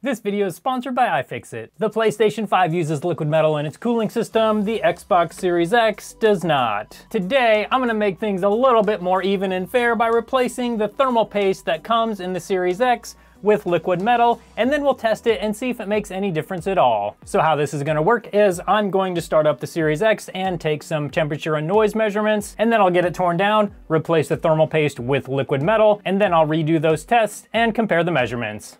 This video is sponsored by iFixit. The PlayStation 5 uses liquid metal in its cooling system, the Xbox Series X does not. Today, I'm gonna make things a little bit more even and fair by replacing the thermal paste that comes in the Series X with liquid metal, and then we'll test it and see if it makes any difference at all. So how this is gonna work is I'm going to start up the Series X and take some temperature and noise measurements, and then I'll get it torn down, replace the thermal paste with liquid metal, and then I'll redo those tests and compare the measurements.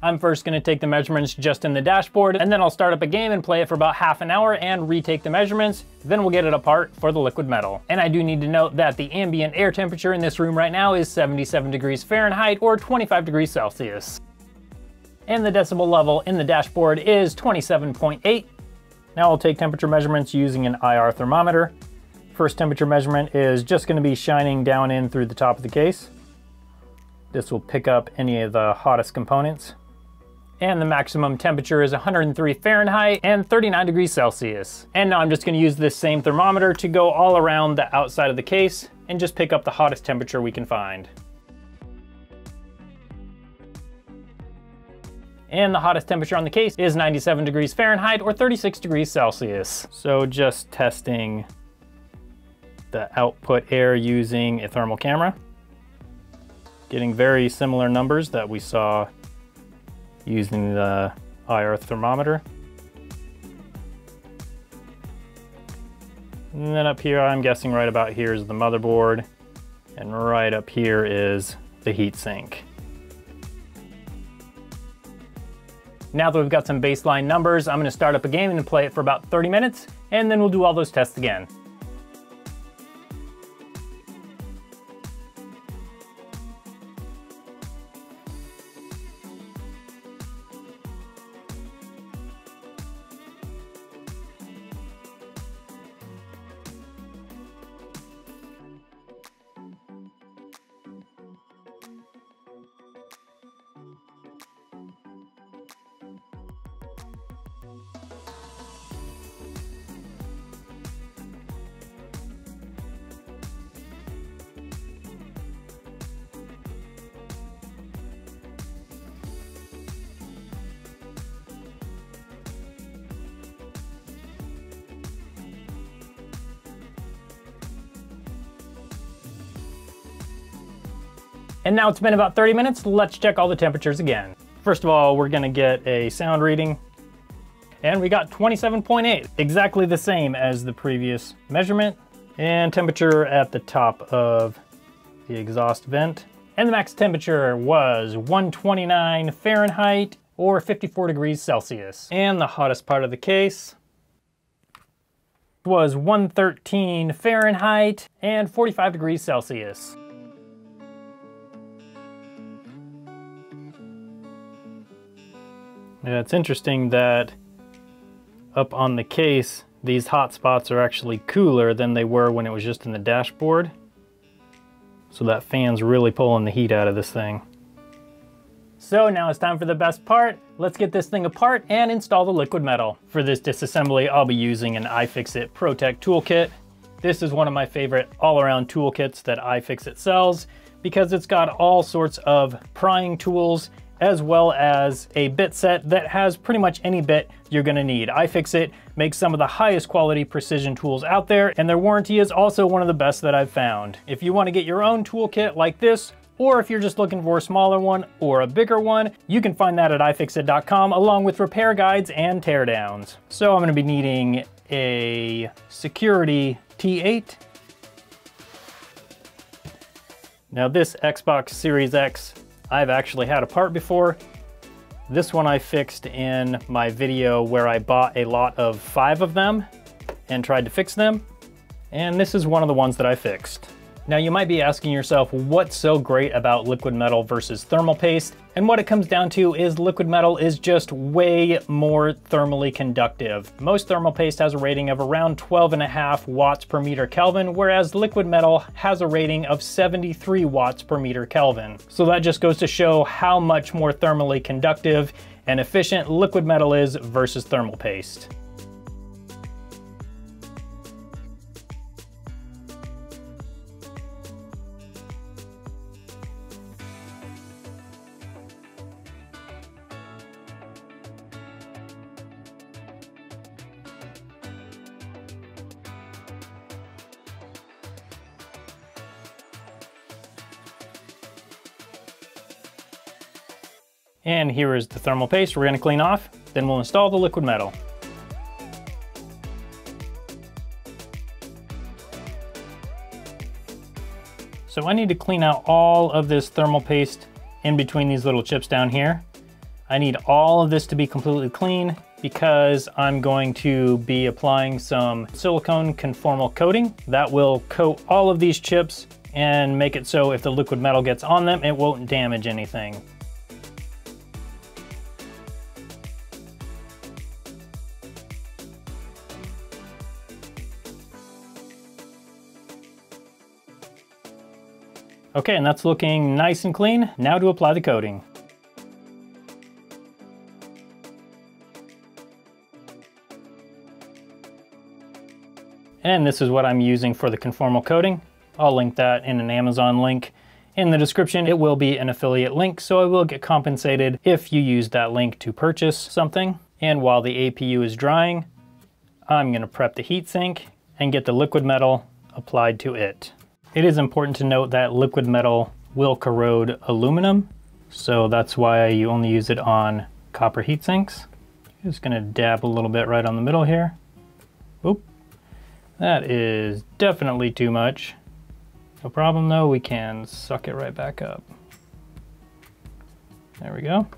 I'm first gonna take the measurements just in the dashboard, and then I'll start up a game and play it for about half an hour and retake the measurements. Then we'll get it apart for the liquid metal. And I do need to note that the ambient air temperature in this room right now is 77 degrees Fahrenheit or 25 degrees Celsius. And the decibel level in the dashboard is 27.8. Now I'll take temperature measurements using an IR thermometer. First temperature measurement is just gonna be shining down in through the top of the case. This will pick up any of the hottest components and the maximum temperature is 103 Fahrenheit and 39 degrees Celsius. And now I'm just gonna use this same thermometer to go all around the outside of the case and just pick up the hottest temperature we can find. And the hottest temperature on the case is 97 degrees Fahrenheit or 36 degrees Celsius. So just testing the output air using a thermal camera. Getting very similar numbers that we saw using the IR thermometer. And then up here, I'm guessing right about here is the motherboard. And right up here is the heatsink. Now that we've got some baseline numbers, I'm gonna start up a game and play it for about 30 minutes, and then we'll do all those tests again. And now it's been about 30 minutes, let's check all the temperatures again. First of all, we're gonna get a sound reading. And we got 27.8, exactly the same as the previous measurement. And temperature at the top of the exhaust vent. And the max temperature was 129 Fahrenheit or 54 degrees Celsius. And the hottest part of the case was 113 Fahrenheit and 45 degrees Celsius. Yeah, it's interesting that up on the case, these hot spots are actually cooler than they were when it was just in the dashboard. So that fan's really pulling the heat out of this thing. So now it's time for the best part. Let's get this thing apart and install the liquid metal. For this disassembly, I'll be using an iFixit ProTech toolkit. This is one of my favorite all-around toolkits that iFixit sells because it's got all sorts of prying tools as well as a bit set that has pretty much any bit you're gonna need. iFixit makes some of the highest quality precision tools out there, and their warranty is also one of the best that I've found. If you wanna get your own toolkit like this, or if you're just looking for a smaller one or a bigger one, you can find that at ifixit.com along with repair guides and teardowns. So I'm gonna be needing a security T8. Now this Xbox Series X I've actually had a part before. This one I fixed in my video where I bought a lot of five of them and tried to fix them. And this is one of the ones that I fixed. Now you might be asking yourself what's so great about liquid metal versus thermal paste, and what it comes down to is liquid metal is just way more thermally conductive. Most thermal paste has a rating of around 12 and a half watts per meter Kelvin, whereas liquid metal has a rating of 73 watts per meter Kelvin. So that just goes to show how much more thermally conductive and efficient liquid metal is versus thermal paste. And here is the thermal paste we're gonna clean off, then we'll install the liquid metal. So I need to clean out all of this thermal paste in between these little chips down here. I need all of this to be completely clean because I'm going to be applying some silicone conformal coating that will coat all of these chips and make it so if the liquid metal gets on them, it won't damage anything. Okay, and that's looking nice and clean. Now to apply the coating. And this is what I'm using for the conformal coating. I'll link that in an Amazon link in the description. It will be an affiliate link, so I will get compensated if you use that link to purchase something. And while the APU is drying, I'm gonna prep the heatsink and get the liquid metal applied to it. It is important to note that liquid metal will corrode aluminum, so that's why you only use it on copper heat sinks. Just gonna dab a little bit right on the middle here. Oop, that is definitely too much. No problem though, we can suck it right back up. There we go.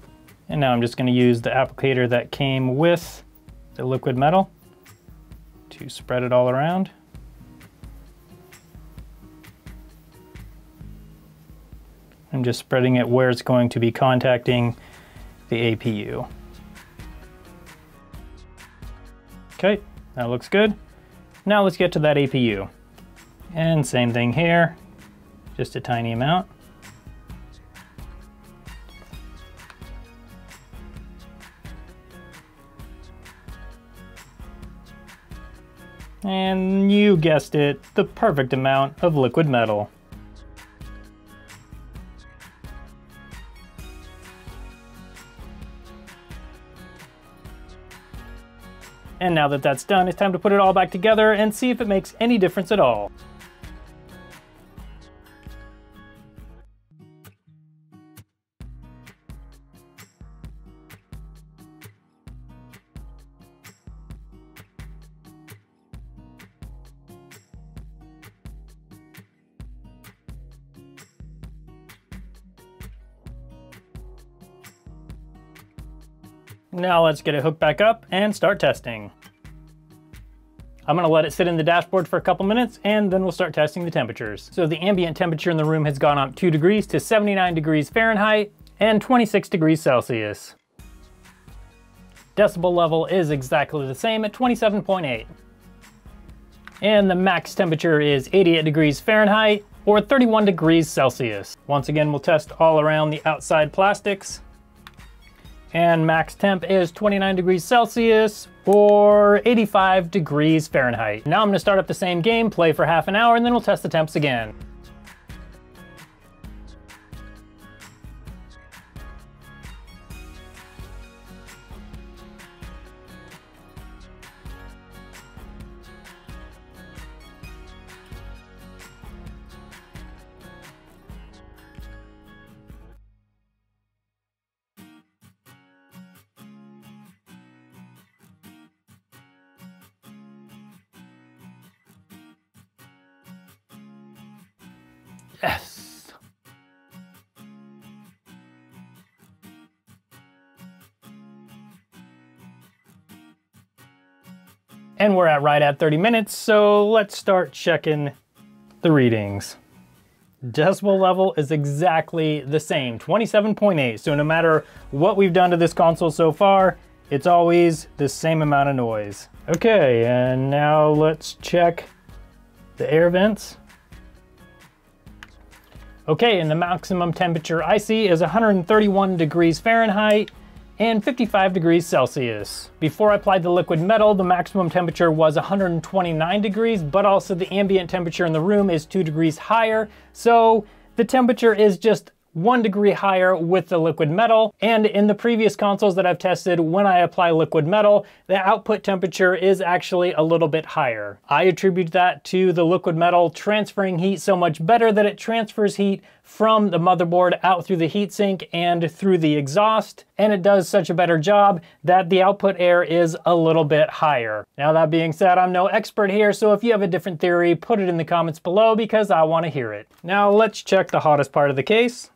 And now I'm just gonna use the applicator that came with the liquid metal to spread it all around. I'm just spreading it where it's going to be contacting the APU. Okay, that looks good. Now let's get to that APU. And same thing here, just a tiny amount. And you guessed it, the perfect amount of liquid metal. And now that that's done, it's time to put it all back together and see if it makes any difference at all. Now let's get it hooked back up and start testing. I'm gonna let it sit in the dashboard for a couple minutes and then we'll start testing the temperatures. So the ambient temperature in the room has gone up two degrees to 79 degrees Fahrenheit and 26 degrees Celsius. Decibel level is exactly the same at 27.8. And the max temperature is 88 degrees Fahrenheit or 31 degrees Celsius. Once again, we'll test all around the outside plastics and max temp is 29 degrees Celsius or 85 degrees Fahrenheit. Now I'm gonna start up the same game, play for half an hour, and then we'll test the temps again. Yes. And we're at right at 30 minutes, so let's start checking the readings. Decibel level is exactly the same, 27.8. So no matter what we've done to this console so far, it's always the same amount of noise. Okay, and now let's check the air vents. Okay, and the maximum temperature I see is 131 degrees Fahrenheit and 55 degrees Celsius. Before I applied the liquid metal, the maximum temperature was 129 degrees, but also the ambient temperature in the room is two degrees higher. So the temperature is just one degree higher with the liquid metal. And in the previous consoles that I've tested, when I apply liquid metal, the output temperature is actually a little bit higher. I attribute that to the liquid metal transferring heat so much better that it transfers heat from the motherboard out through the heatsink and through the exhaust, and it does such a better job that the output air is a little bit higher. Now that being said, I'm no expert here, so if you have a different theory, put it in the comments below because I want to hear it. Now let's check the hottest part of the case,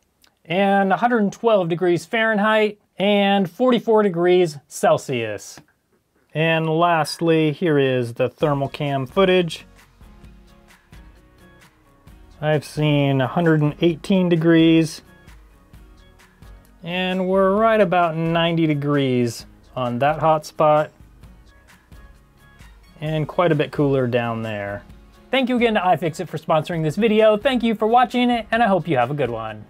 and 112 degrees Fahrenheit and 44 degrees Celsius. And lastly, here is the thermal cam footage. I've seen 118 degrees and we're right about 90 degrees on that hot spot and quite a bit cooler down there. Thank you again to iFixit for sponsoring this video. Thank you for watching it and I hope you have a good one.